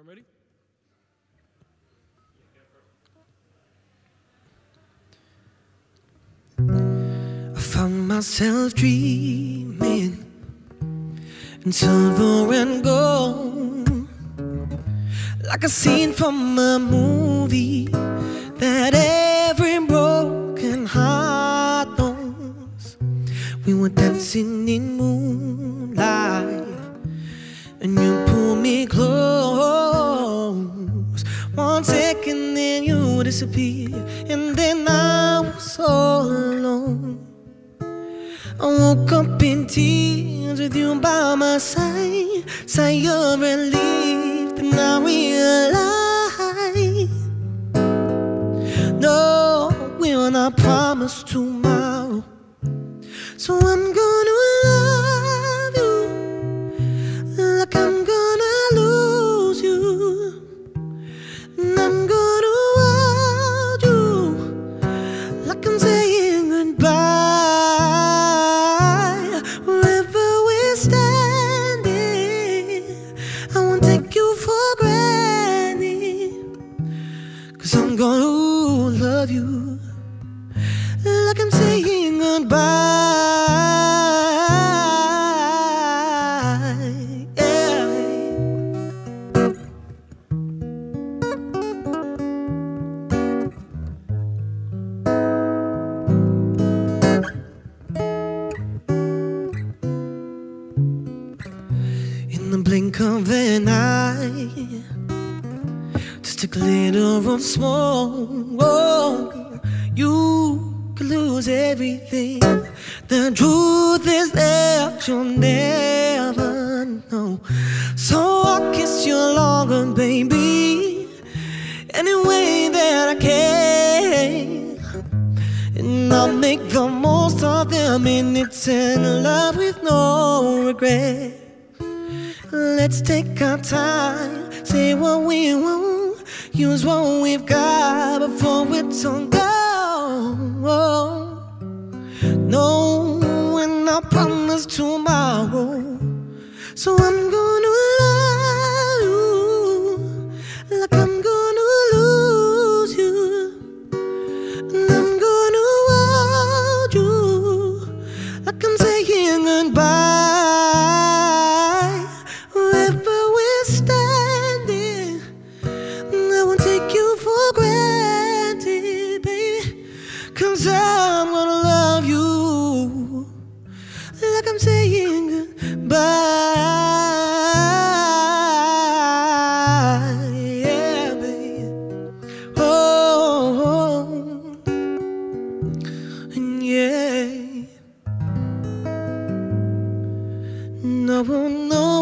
I'm ready. I found myself dreaming in silver and gold, like a scene from a movie that every broken heart knows. We were dancing in and then I was all alone. I woke up in tears with you by my side. You're relieved, and I realize no, we're not promised tomorrow. So I'm gonna saying goodbye. Yeah. In the blink of an eye, just a glitter of smoke. Oh, you lose everything. The truth is that you'll never know. So I'll kiss you longer, baby, any way that I can. And I'll make the most of the minutes in love with no regret. Let's take our time, say what we want, use what we've got before it's all gone. No, we're not promised tomorrow, so I'm gonna No, no, no.